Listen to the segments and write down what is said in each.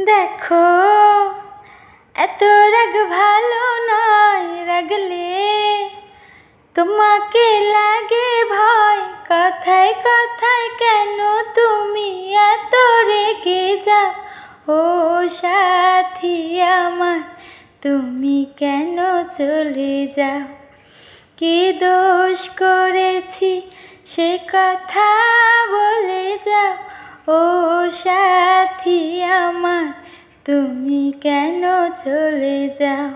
দেখো, এত রাগ ভালো নয় রাগলে। তোমাকে লাগে ভয়, কথায় কথায় কেন তুমি এত রেগে যাও? ও সাথী আমার, তুমি কেন চলে যাও? কি দোষ করেছি সে কথা বলে যাও? ও সাথী আমার, তুমি কেন চলে যাও?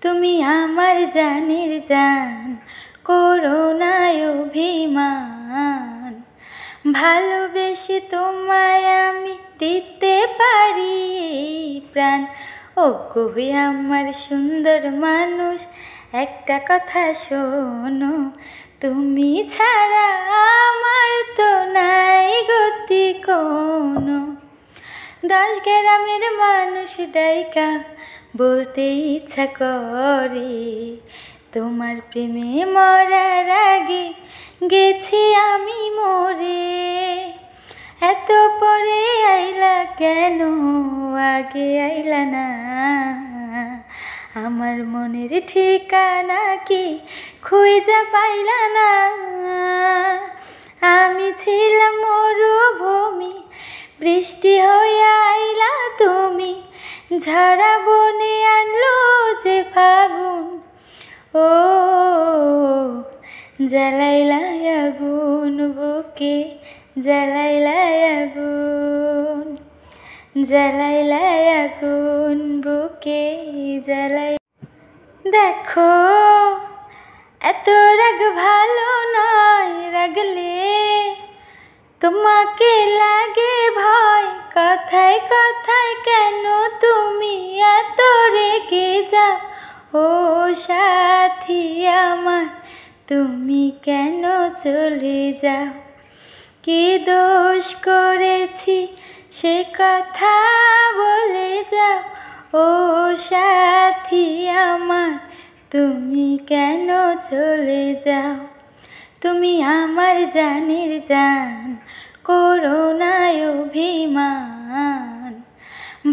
তুমি আমার জানের জান করোনায় অভিমান। ভালোবেসে তোমায় আমি দিতে পারি প্রাণ। ও কবি আমার সুন্দর মানুষ, একটা কথা শোনো, তুমি ছাড়া দশ গ্রামের মানুষ ডাইকা বলতে ইচ্ছা করে। তোমার প্রেমে মরার আগে গেছি আমি মরে। এত পরে আইলা কেন? আগে আইলা না। আমার মনের ঠিকানা কি খুঁজা পাইলা না। আমি ছিলাম মরুভূমি বৃষ্টি হয়ে আইলা তুমি ঝরা বনে আনলো যে ফাগুন। ও, জ্বালাইলা আগুন বুকে, জ্বালাইলা আগুন। জ্বালাইলা আগুন বুকে, জ্বালাই দেখো, এত রাগ ভালো নয় রাগলে। তোমাকে লাগে কথায় কথায় কেন তুমি এত রেগে যাও? ও সাথী আমার, তুমি কেন চলে যাও? কি দোষ করেছি সে কথা বলে যাও? ও সাথী আমার, তুমি কেন চলে যাও? তুমি আমার জানের জান করোনায় অভিমান।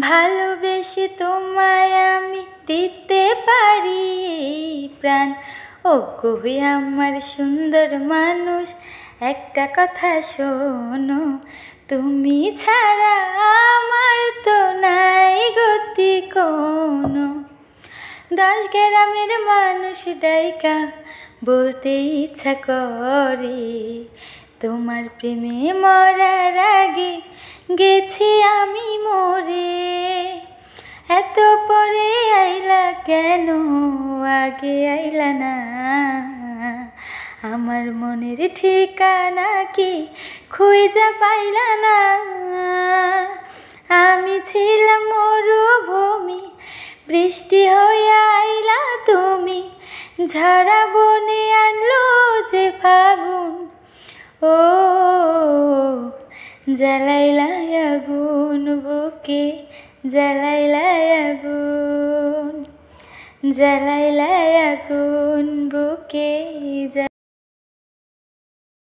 ভালোবেসে তোমায় আমি দিতে পারি প্রাণ। ও কবি আমার সুন্দর মানুষ, একটা কথা শোনো। তুমি ছাড়া আমার তো নাই গতি কোনো। দশ গ্রামের মানুষ ডাইকা, বলতে ইচ্ছা করে। তোমার প্রেমে মরার আগে গেছি আমি মরে। এত পরে আইলা কেন? আগে আইলা না। আমার মনের ঠিকানা কি খুঁজা পাইলা না। আমি ছিলাম মরুভূমি, বৃষ্টি হয়ে আইলা ও জ্বালাইলা আগুন বুকে জ্বালাইলা আগুন জ্বালাইলা আগুন বুকে